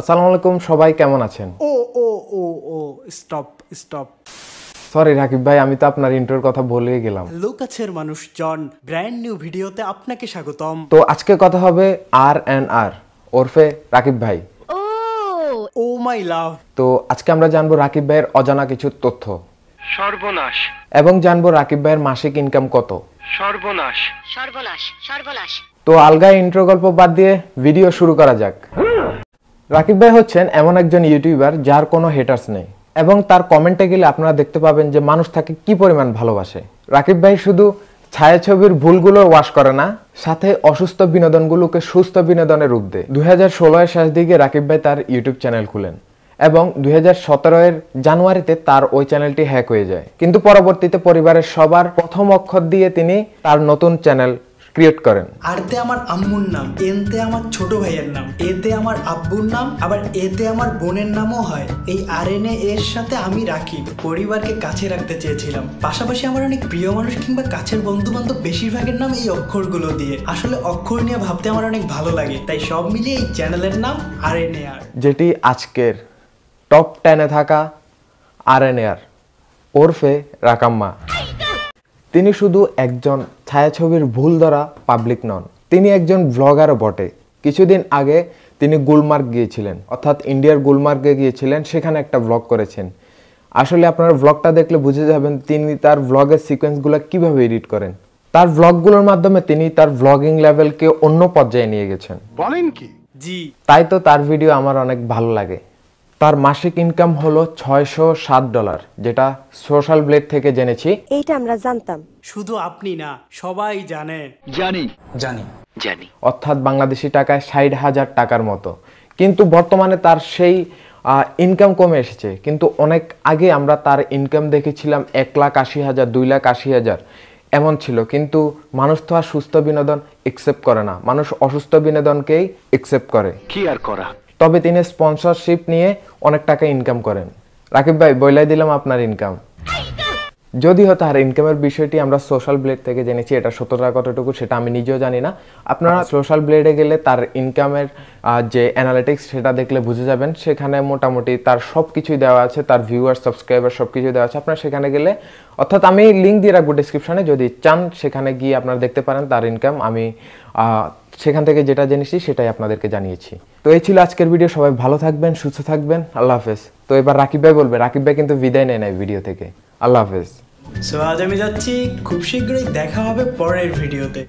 আসসালামু আলাইকুম সবাই কেমন আছেন? ও ও ও ও স্টপ স্টপ সরি রাকিব ভাই আমি তো আপনার ইন্টার কথা বলেই গেলাম। লোকাছের মানুষ জন ব্র্যান্ড নিউ ভিডিওতে আপনাকে স্বাগতম। তো আজকে কথা হবে আর অ্যান্ড আর ওরফে রাকিব ভাই। ও। মাই লাভ। তো আজকে আমরা জানব রাকিব ভাইয়ের অজানা কিছু তথ্য। সর্বনাশ। এবং জানব রাকিব ভাইয়ের মাসিক ইনকাম কত। সর্বনাশ। সর্বনাশ সর্বনাশ। তো আলগা ইন্ট্রো গল্প বাদ দিয়ে ভিডিও শুরু করা যাক। রাকিব ভাই হচ্ছেন এমন একজন ইউটিউবার যার কোনো হেটার্স নেই। এবং তার কমেন্টে গেলে আপনারা দেখতে পাবেন যে মানুষ তাকে কি পরিমাণ ভালোবাসে। রাকিব ভাই শুধু ছায়াছবির ভুলগুলো ওয়াশ করে না, সাথে অসুস্থ বিনোদনগুলোকে সুস্থ বিনোদনের রূপ দেয়। দুই হাজার ষোলোর শেষ দিকে রাকিব ভাই তার ইউটিউব চ্যানেল খুলেন এবং দুই হাজার এর জানুয়ারিতে তার ওই চ্যানেলটি হ্যাক হয়ে যায়। কিন্তু পরবর্তীতে পরিবারের সবার প্রথম অক্ষর দিয়ে তিনি তার নতুন চ্যানেল ক্রিয়েট করেন। আরতে আমার আম্মুর নাম এনতে আমার ছোট ভাইয়ের নাম এতে আমার আব্বুর নাম আবার এতে আমার বোনের নামও হয়। এই আর এন এর সাথে আমি রাখি পরিবারকে কাছে রাখতে চেয়েছিলাম। পাশাপাশি আমার অনেক প্রিয় মানুষ কিংবা কাছের বন্ধু বান্ধব বেশিরভাগের নাম এই অক্ষরগুলো দিয়ে। আসলে অক্ষর নিয়ে ভাবতে আমার অনেক ভালো লাগে তাই সব মিলিয়ে এই চ্যানেলের নাম আর এন আর। যেটি আজকের টপ টেনে থাকা আর এন আর ওরফে রাকাম্মা। তিনি শুধু একজন ছায়াছবির ভুল ধরা পাবলিক নন। তিনি একজন ব্লগারও বটে। কিছুদিন আগে তিনি গুলমার্গ গিয়েছিলেন অর্থাৎ ইন্ডিয়ার গুলমার্গে গিয়েছিলেন সেখানে একটা ব্লগ করেছেন। আসলে আপনারা ব্লগটা দেখলে বুঝে যাবেন তিনি তার ব্লগের সিকোয়েন্সগুলো কীভাবে এডিট করেন। তার ব্লগগুলোর মাধ্যমে তিনি তার ব্লগিং লেভেলকে অন্য পর্যায়ে নিয়ে গেছেন। বলেন কি? জি। তাই তো তার ভিডিও আমার অনেক ভালো লাগে। তার মাসিক ইনকাম হলো ছয়শো সাত ডলার যেটা সোশ্যাল ব্লেড থেকে জেনেছি। এইটা আমরা জানতাম। শুধু আপনি না সবাই জানে। জানি। জানি। জানি। অর্থাৎ বাংলাদেশি টাকায় ষাট হাজার টাকার মতো। কিন্তু বর্তমানে তার সেই ইনকাম কমে এসেছে। কিন্তু অনেক আগে আমরা তার ইনকাম দেখেছিলাম এক লাখ আশি হাজার দুই লাখ আশি হাজার। এমন ছিল। কিন্তু মানুষ তো আর সুস্থ বিনোদন একসেপ্ট করে না। মানুষ অসুস্থ বিনোদনকেই একসেপ্ট করে। কি আর করা? তবে তিনি স্পন্সরশিপ নিয়ে অনেক টাকা ইনকাম করেন। রাকিব ভাই, বইলাই দিলাম আপনার ইনকাম যদিও তার ইনকামের বিষয়টি আমরা সোশ্যাল ব্লেড থেকে জেনেছি, এটা সত্যতা কতটুকু সেটা আমি নিজেও জানি না। আপনারা সোশ্যাল ব্লেডে গেলে তার ইনকামের যে অ্যানালিটিক্স সেটা দেখলে বুঝে যাবেন। সেখানে মোটামুটি তার সব কিছুই দেওয়া আছে, তার ভিউয়ার সাবস্ক্রাইবার সব কিছুই দেওয়া আছে। আপনারা সেখানে গেলে, অর্থাৎ আমি লিঙ্ক দিয়ে রাখব ডিসক্রিপশনে যদি চান, সেখানে গিয়ে আপনারা দেখতে পারেন তার ইনকাম আমি সেখান থেকে যেটা জেনেছি সেটাই আপনাদেরকে জানিয়েছি। তো এই ছিল আজকের ভিডিও, সবাই ভালো থাকবেন, সুস্থ থাকবেন, আল্লাহ হাফেজ। তো এবার রাকিব ভাই বলবে, রাকিব ভাই কিন্তু বিদায় নেয় নাই ভিডিও থেকে। আল্লাহ হাফেজ। সো আজ আমি যাচ্ছি, খুব শীঘ্রই দেখা হবে পরের ভিডিওতে।